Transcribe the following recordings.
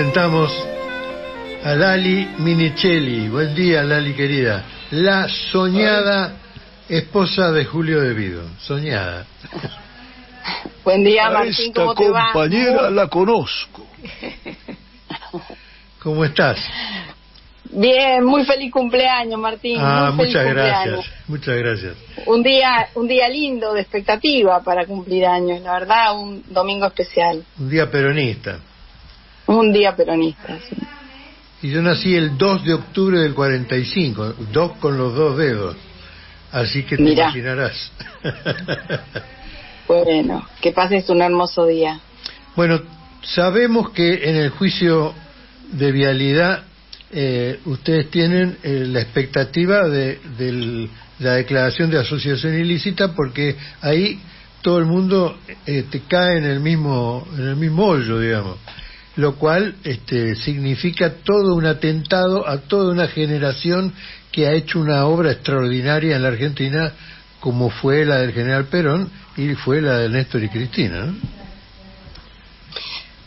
presentamos a Lali Minichelli. Buen día, Lali querida. La soñada esposa de Julio De Vido. Soñada. Buen día, Martín. Esta ¿Cómo te va? compañera la conozco. ¿Cómo estás? Bien, muy feliz cumpleaños, Martín. Ah, muy feliz muchas cumpleaños. gracias. Muchas gracias. Un día, un día lindo de expectativa para cumplir años, la verdad, un domingo especial, Un día peronista. Un día peronista. sí. Y yo nací el 2 de octubre del 45, dos con los dos dedos. Así que te Mirá. imaginarás. Bueno, que pases un hermoso día. bueno, sabemos que en el juicio de vialidad eh, ustedes tienen eh, la expectativa de, del- la declaración de asociación ilícita porque ahí todo el mundo eh, te cae en el mismo en el mismo hoyo, digamos. Lo cual este, significa todo un atentado a toda una generación que ha hecho una obra extraordinaria en la Argentina como fue la del general Perón y fue la de Néstor y Cristina.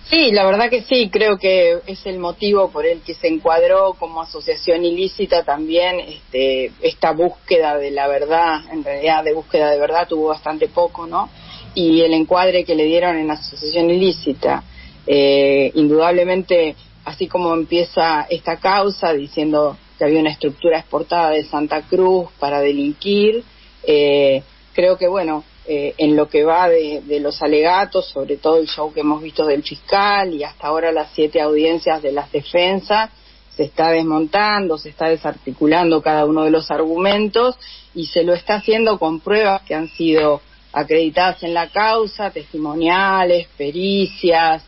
Sí, la verdad que sí, creo que es el motivo por el que se encuadró como asociación ilícita también este, esta búsqueda de la verdad, en realidad de búsqueda de verdad tuvo bastante poco, ¿no? Y el encuadre que le dieron en asociación ilícita, eh, indudablemente, así como empieza esta causa diciendo que había una estructura exportada de Santa Cruz para delinquir, eh, creo que bueno, eh, en lo que va de, de los alegatos, sobre todo el show que hemos visto del fiscal y hasta ahora las siete audiencias de las defensas, se está desmontando, se está desarticulando cada uno de los argumentos y se lo está haciendo con pruebas que han sido acreditadas en la causa, testimoniales, pericias,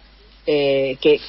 eh, que,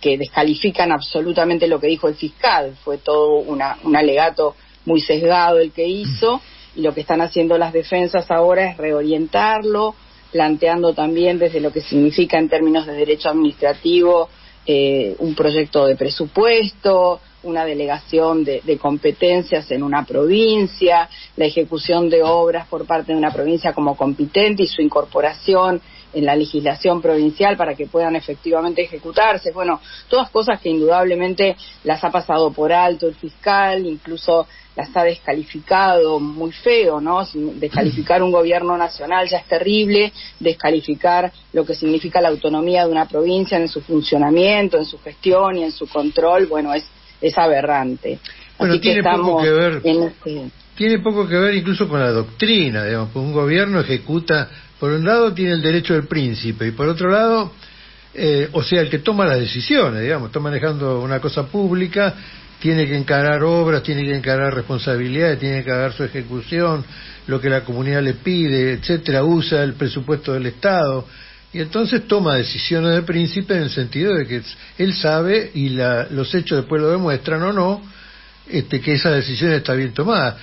que, descalifican absolutamente lo que dijo el fiscal. Fue todo una, un alegato muy sesgado el que hizo y lo que están haciendo las defensas ahora es reorientarlo, planteando también desde lo que significa en términos de derecho administrativo eh, un proyecto de presupuesto, una delegación de, de competencias en una provincia, la ejecución de obras por parte de una provincia como competente y su incorporación en la legislación provincial para que puedan efectivamente ejecutarse. Bueno, todas cosas que indudablemente las ha pasado por alto el fiscal, incluso las ha descalificado muy feo, ¿no? Descalificar un gobierno nacional ya es terrible, descalificar lo que significa la autonomía de una provincia en su funcionamiento, en su gestión y en su control, bueno, es, es aberrante. Bueno, Así que tiene poco estamos que ver. en este- Tiene poco que ver incluso con la doctrina, digamos, pues un gobierno ejecuta, por un lado tiene el derecho del príncipe y por otro lado, eh, o sea, el que toma las decisiones, digamos, está manejando una cosa pública, tiene que encarar obras, tiene que encarar responsabilidades, tiene que encarar su ejecución, lo que la comunidad le pide, etcétera, usa el presupuesto del Estado y entonces toma decisiones de príncipe en el sentido de que él sabe y la- los hechos después lo demuestran o no, este, que esa decisión está bien tomada.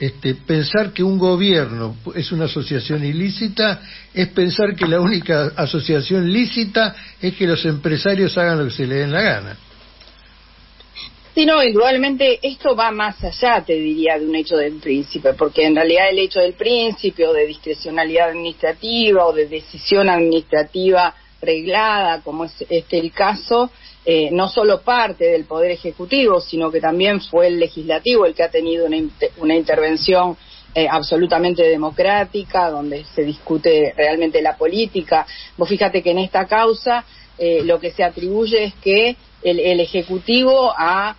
Este, pensar que un gobierno es una asociación ilícita es pensar que la única asociación lícita es que los empresarios hagan lo que se les den la gana. Sí, no, indudablemente esto va más allá, te diría, de un hecho del príncipe, porque en realidad el hecho del príncipe o de discrecionalidad administrativa o de decisión administrativa reglada, como es este el caso, eh, no solo parte del Poder Ejecutivo, sino que también fue el Legislativo el que ha tenido una, una intervención eh, absolutamente democrática, donde se discute realmente la política. Vos fíjate que en esta causa eh, lo que se atribuye es que el, el Ejecutivo ha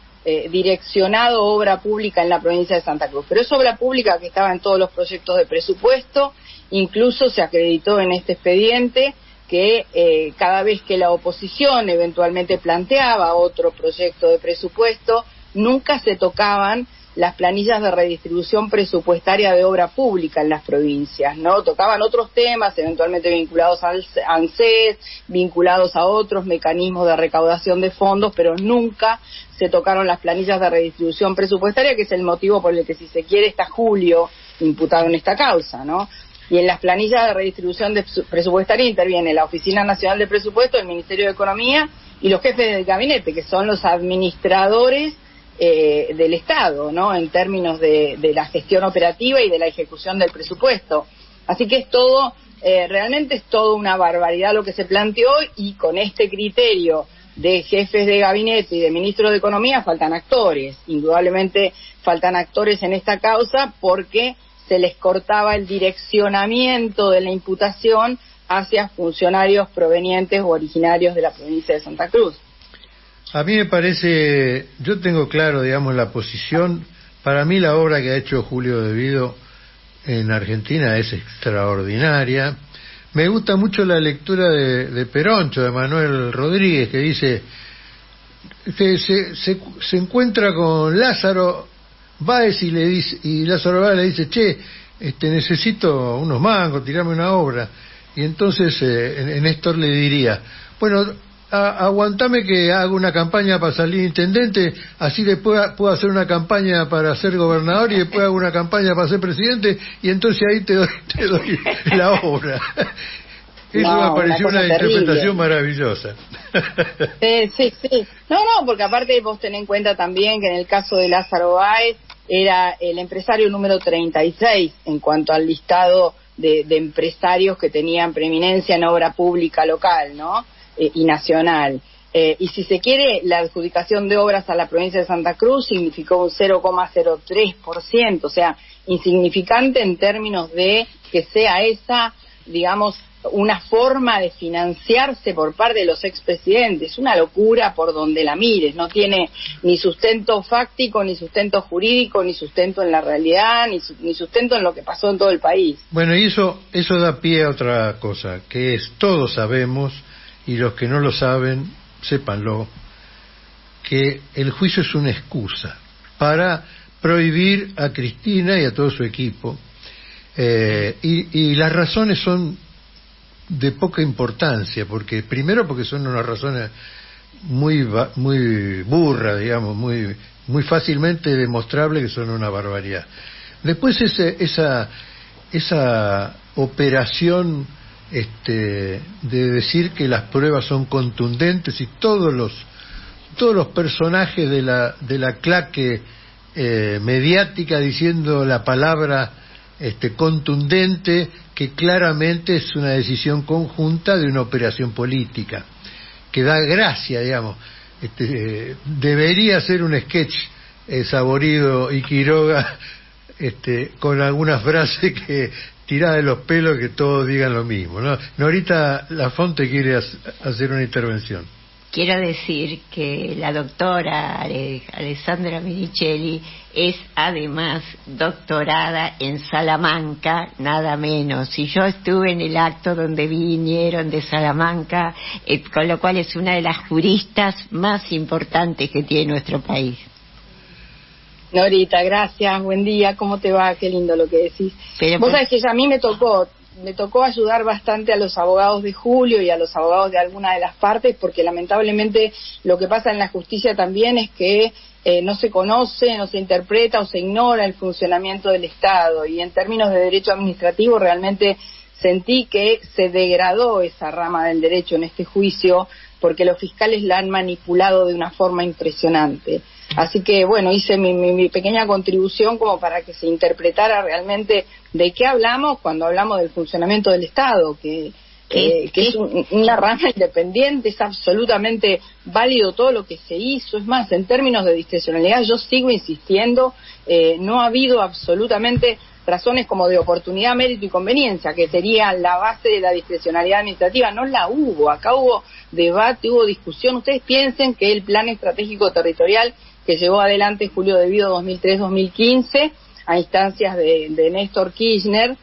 direccionado obra pública en la provincia de Santa Cruz, pero es obra pública que estaba en todos los proyectos de presupuesto, incluso se acreditó en este expediente que eh, cada vez que la oposición eventualmente planteaba otro proyecto de presupuesto, nunca se tocaban las planillas de redistribución presupuestaria de obra pública en las provincias, ¿no? Tocaban otros temas, eventualmente vinculados al ANSES, vinculados a otros mecanismos de recaudación de fondos, pero nunca se tocaron las planillas de redistribución presupuestaria, que es el motivo por el que, si se quiere, está Julio imputado en esta causa, ¿no? Y en las planillas de redistribución de presupuestaria interviene la Oficina Nacional de Presupuesto, el Ministerio de Economía y los jefes del gabinete, que son los administradores eh, del Estado, ¿no? En términos de, la gestión operativa y de la ejecución del presupuesto. Así que es todo, eh, realmente es todo una barbaridad lo que se planteó y con este criterio de jefes de gabinete y de ministros de Economía faltan actores. Indudablemente faltan actores en esta causa porque se les cortaba el direccionamiento de la imputación hacia funcionarios provenientes o originarios de la provincia de Santa Cruz. A mí me parece, yo tengo claro, digamos, la posición. Para mí la obra que ha hecho Julio Devido en Argentina es extraordinaria. Me gusta mucho la lectura de, Peroncho, de Manuel Rodríguez, que dice, que se, se, encuentra con Lázaro Báez y, le dice, y Lázaro Báez le dice, che, este, necesito unos mangos, tirame una obra. Y entonces eh, Néstor le diría, bueno, aguantame que haga una campaña para salir intendente, así después puedo hacer una campaña para ser gobernador y después hago una campaña para ser presidente y entonces ahí te doy, te doy la obra. Eso me pareció una, interpretación maravillosa. sí, sí. No, no, porque aparte vos ten en cuenta también que en el caso de Lázaro Báez era el empresario número 36 en cuanto al listado de, empresarios que tenían preeminencia en obra pública local, ¿no? Eh, y nacional. Eh, y si se quiere, la adjudicación de obras a la provincia de Santa Cruz significó un 0,03%, o sea, insignificante en términos de que sea esa, digamos, una forma de financiarse por parte de los expresidentes. Una locura por donde la mires. No tiene ni sustento fáctico, ni sustento jurídico, ni sustento en la realidad, ni, ni sustento en lo que pasó en todo el país. Bueno, y eso, eso da pie a otra cosa, que es, todos sabemos, y los que no lo saben, sépanlo, que el juicio es una excusa para prohibir a Cristina y a todo su equipo. Eh, y, las razones son de poca importancia, porque primero porque son unas razones muy muy burras, digamos, muy muy fácilmente demostrables que son una barbaridad. Después esa esa operación este, de decir que las pruebas son contundentes y todos los todos los personajes de la de la claque eh, mediática diciendo la palabra este, contundente que claramente es una decisión conjunta de una operación política que da gracia digamos este, debería ser un sketch eh, saborido y Quiroga este, con algunas frases que tirada de los pelos que todos digan lo mismo. ¿no? Norita Lafonte quiere hacer una intervención. Quiero decir que la doctora Alessandra Minicelli es además doctorada en Salamanca, nada menos. Y yo estuve en el acto donde vinieron de Salamanca, eh, con lo cual es una de las juristas más importantes que tiene nuestro país. Norita, gracias, buen día, ¿cómo te va? Qué lindo lo que decís. Vos pues sabés que a mí me tocó, me tocó ayudar bastante a los abogados de Julio y a los abogados de alguna de las partes, porque lamentablemente lo que pasa en la justicia también es que eh, no se conoce, no se interpreta o se ignora el funcionamiento del Estado. Y en términos de derecho administrativo realmente sentí que se degradó esa rama del derecho en este juicio porque los fiscales la han manipulado de una forma impresionante. Así que, bueno, hice mi, pequeña contribución como para que se interpretara realmente de qué hablamos cuando hablamos del funcionamiento del Estado, que, eh, que es una rama independiente, es absolutamente válido todo lo que se hizo. Es más, en términos de discrecionalidad, yo sigo insistiendo, eh, no ha habido absolutamente razones como de oportunidad, mérito y conveniencia, que sería la base de la discrecionalidad administrativa. No la hubo, acá hubo debate, hubo discusión. Ustedes piensen que el plan estratégico territorial que llevó adelante Julio Devido 2003-2015 a instancias de, Néstor Kirchner.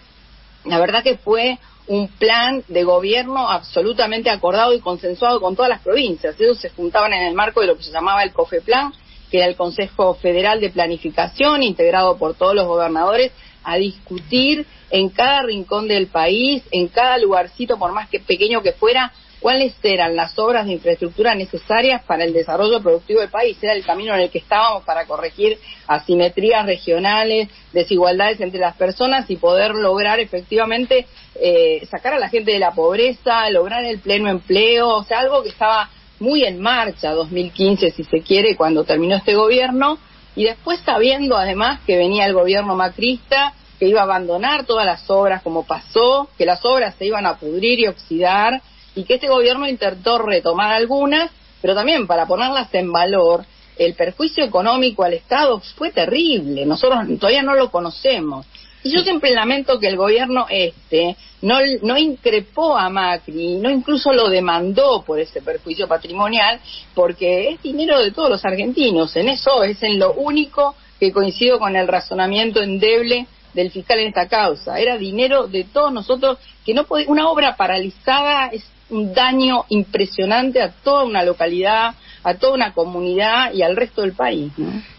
La verdad que fue un plan de gobierno absolutamente acordado y consensuado con todas las provincias. Ellos se juntaban en el marco de lo que se llamaba el COFEPLAN, que era el Consejo Federal de Planificación, integrado por todos los gobernadores, a discutir en cada rincón del país, en cada lugarcito, por más que pequeño que fuera, cuáles eran las obras de infraestructura necesarias para el desarrollo productivo del país. Era el camino en el que estábamos para corregir asimetrías regionales, desigualdades entre las personas y poder lograr efectivamente eh, sacar a la gente de la pobreza, lograr el pleno empleo, o sea, algo que estaba muy en marcha 2015, si se quiere, cuando terminó este gobierno, y después sabiendo además que venía el gobierno macrista, que iba a abandonar todas las obras como pasó, que las obras se iban a pudrir y oxidar, y que este gobierno intentó retomar algunas pero también para ponerlas en valor, el perjuicio económico al Estado fue terrible, nosotros todavía no lo conocemos. Y yo siempre lamento que el gobierno este no, no increpó a Macri, no incluso lo demandó por ese perjuicio patrimonial, porque es dinero de todos los argentinos. En eso es en lo único que coincido con el razonamiento endeble del fiscal en esta causa. Era dinero de todos nosotros que no puede, una obra paralizada es un daño impresionante a toda una localidad, a toda una comunidad y al resto del país.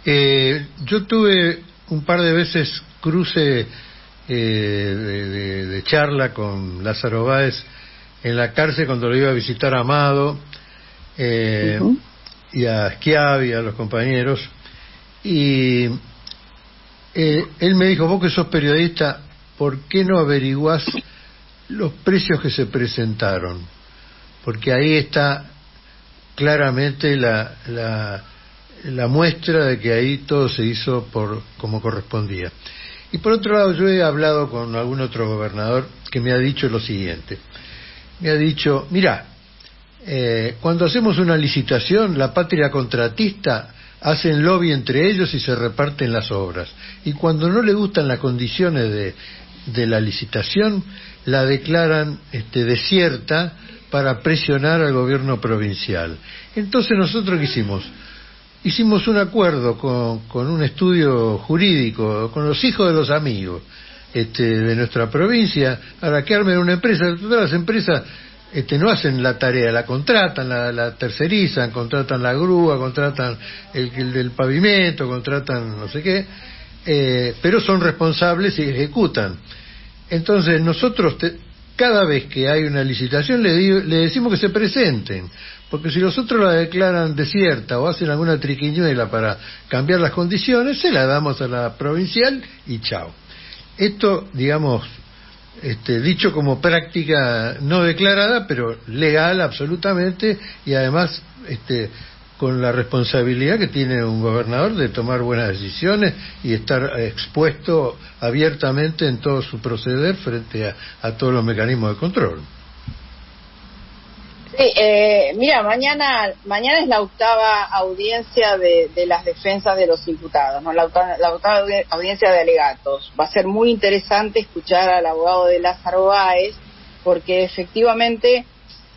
Eh, yo tuve un par de veces cruce eh, de, charla con Lázaro Báez en la cárcel cuando lo iba a visitar a Amado eh, y a Schiavi, a los compañeros, y eh, él me dijo, vos que sos periodista, ¿por qué no averiguás los precios que se presentaron? Porque ahí está claramente la, la, la muestra de que ahí todo se hizo por como correspondía. Y por otro lado, yo he hablado con algún otro gobernador que me ha dicho lo siguiente. Me ha dicho, mira, eh, cuando hacemos una licitación, la patria contratista hacen lobby entre ellos y se reparten las obras. Y cuando no le gustan las condiciones de, de la licitación, la declaran este, desierta para presionar al gobierno provincial. Entonces nosotros qué hicimos? Hicimos un acuerdo con, con, un estudio jurídico, con los hijos de los amigos este, de nuestra provincia, para que armen una empresa. Todas las empresas este, no hacen la tarea, la contratan, la, tercerizan, contratan la grúa, contratan el, del pavimento, contratan no sé qué, eh, pero son responsables y ejecutan. Entonces nosotros cada vez que hay una licitación le, le decimos que se presenten, porque si los otros la declaran desierta o hacen alguna triquiñuela para cambiar las condiciones, se la damos a la provincial y chao. Esto, digamos, este, dicho como práctica no declarada, pero legal absolutamente y además este, con la responsabilidad que tiene un gobernador de tomar buenas decisiones y estar expuesto abiertamente en todo su proceder frente a, todos los mecanismos de control. Sí, eh, mira, mañana mañana es la octava audiencia de, las defensas de los imputados, ¿no? la, octava, audiencia de alegatos. Va a ser muy interesante escuchar al abogado de Lázaro Báez porque efectivamente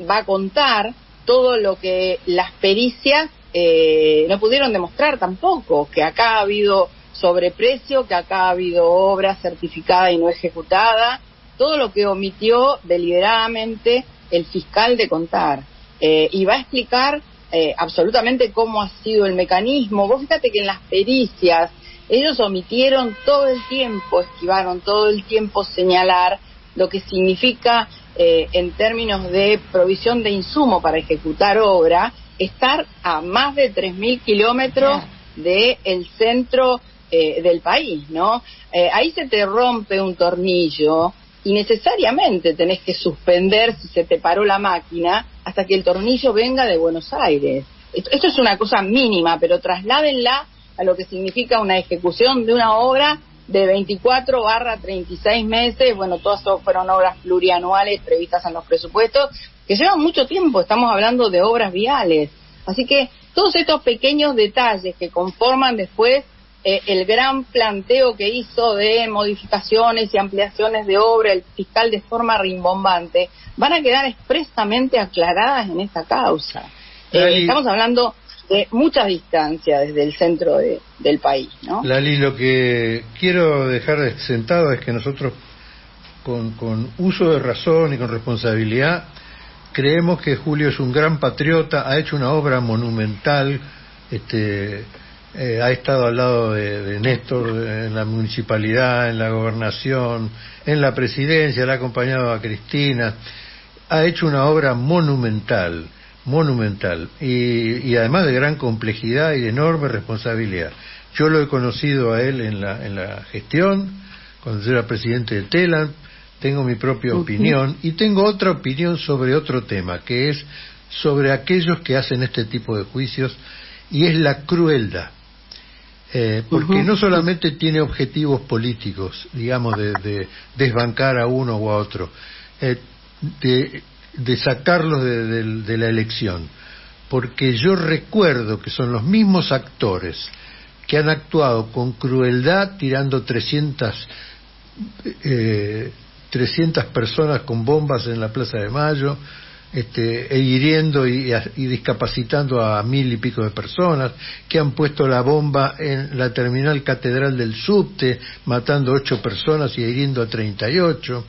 va a contar todo lo que las pericias eh, no pudieron demostrar tampoco, que acá ha habido sobreprecio, que acá ha habido obra certificada y no ejecutada, todo lo que omitió deliberadamente el fiscal de contar. Eh, y va a explicar eh, absolutamente cómo ha sido el mecanismo. Vos fíjate que en las pericias ellos omitieron todo el tiempo, esquivaron todo el tiempo señalar lo que significa eh, en términos de provisión de insumo para ejecutar obra, estar a más de 3.000 kilómetros del centro eh, del país, ¿no? Eh, ahí se te rompe un tornillo y necesariamente tenés que suspender si se te paró la máquina hasta que el tornillo venga de Buenos Aires. Esto, es una cosa mínima, pero trasládenla a lo que significa una ejecución de una obra de 24 barra 36 meses, bueno, todas fueron obras plurianuales previstas en los presupuestos, que llevan mucho tiempo, estamos hablando de obras viales. Así que todos estos pequeños detalles que conforman después eh, el gran planteo que hizo de modificaciones y ampliaciones de obra el fiscal de forma rimbombante, van a quedar expresamente aclaradas en esta causa. Eh, estamos hablando de mucha distancia desde el centro del país. ¿no? Lali, lo que quiero dejar sentado es que nosotros, con, con uso de razón y con responsabilidad, creemos que Julio es un gran patriota, ha hecho una obra monumental, este, eh, ha estado al lado de, Néstor en la municipalidad, en la gobernación, en la presidencia, le ha acompañado a Cristina, ha hecho una obra monumental monumental y, además de gran complejidad y de enorme responsabilidad. Yo lo he conocido a él en la, en la gestión, cuando yo era presidente de TELAN, tengo mi propia opinión y tengo otra opinión sobre otro tema, que es sobre aquellos que hacen este tipo de juicios y es la crueldad. Eh, porque no solamente tiene objetivos políticos, digamos, de, desbancar a uno o a otro, eh, de de sacarlos de, la elección, porque yo recuerdo que son los mismos actores que han actuado con crueldad tirando 300, eh, 300 personas con bombas en la Plaza de Mayo, este, e hiriendo y, y, discapacitando a mil y pico de personas, que han puesto la bomba en la terminal catedral del subte, matando ocho personas y hiriendo a 38,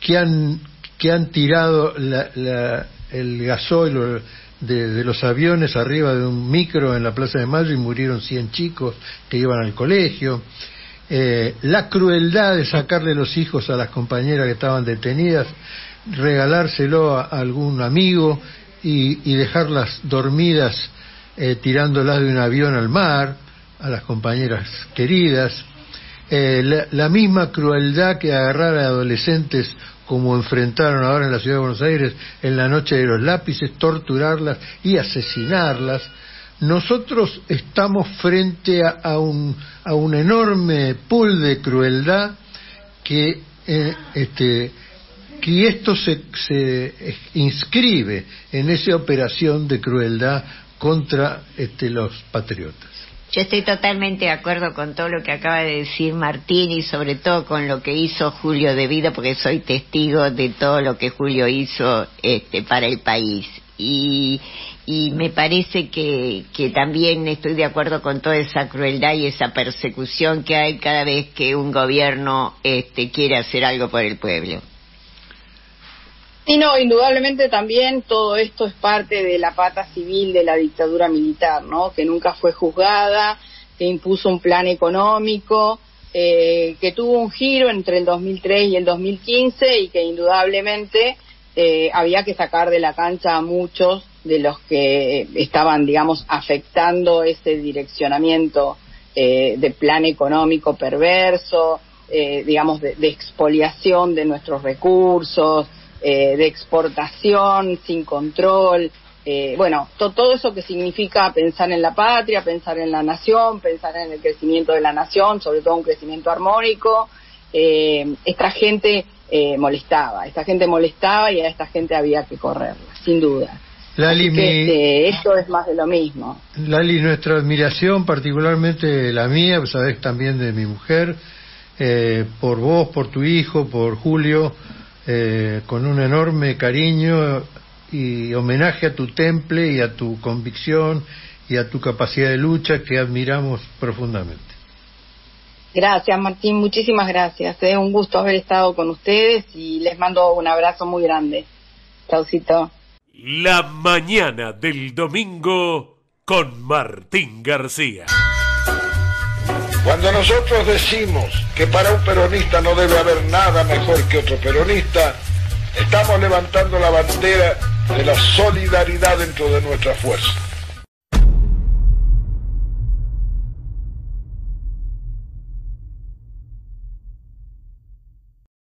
que han, que han tirado el gasoil de, los aviones arriba de un micro en la Plaza de Mayo y murieron 100 chicos que iban al colegio. Eh, la crueldad de sacarle los hijos a las compañeras que estaban detenidas regalárselo a algún amigo y, y dejarlas dormidas eh, tirándolas de un avión al mar, a las compañeras queridas. Eh, la, misma crueldad que agarrar a adolescentes como enfrentaron ahora en la ciudad de Buenos Aires en la noche de los lápices, torturarlas y asesinarlas. Nosotros estamos frente a, a, un, a un enorme pool de crueldad que eh, este, y esto se, se, inscribe en esa operación de crueldad contra este, los patriotas. Yo estoy totalmente de acuerdo con todo lo que acaba de decir Martín y sobre todo con lo que hizo Julio de Vida, porque soy testigo de todo lo que Julio hizo este, para el país. Y, y me parece que, que también estoy de acuerdo con toda esa crueldad y esa persecución que hay cada vez que un gobierno este, quiere hacer algo por el pueblo. Sí, no, indudablemente también todo esto es parte de la pata civil de la dictadura militar, ¿no? Que nunca fue juzgada, que impuso un plan económico, eh, que tuvo un giro entre el 2003 y el 2015 y que indudablemente eh, había que sacar de la cancha a muchos de los que estaban, digamos, afectando ese direccionamiento eh, de plan económico perverso, eh, digamos, de, de expoliación de nuestros recursos, eh, de exportación sin control, eh, bueno, to, todo eso que significa pensar en la patria, pensar en la nación, pensar en el crecimiento de la nación, sobre todo un crecimiento armónico, eh, esta gente eh, molestaba, esta gente molestaba y a esta gente había que correrla, sin duda. Lali, que, este, esto es más de lo mismo. Lali, nuestra admiración, particularmente la mía, sabes también de mi mujer, eh, por vos, por tu hijo, por Julio, eh, con un enorme cariño y homenaje a tu temple y a tu convicción y a tu capacidad de lucha que admiramos profundamente. Gracias, Martín, muchísimas gracias. Es un gusto haber estado con ustedes y les mando un abrazo muy grande. Chaucito. La mañana del domingo con Martín García. Cuando nosotros decimos que para un peronista no debe haber nada mejor que otro peronista, estamos levantando la bandera de la solidaridad dentro de nuestra fuerza.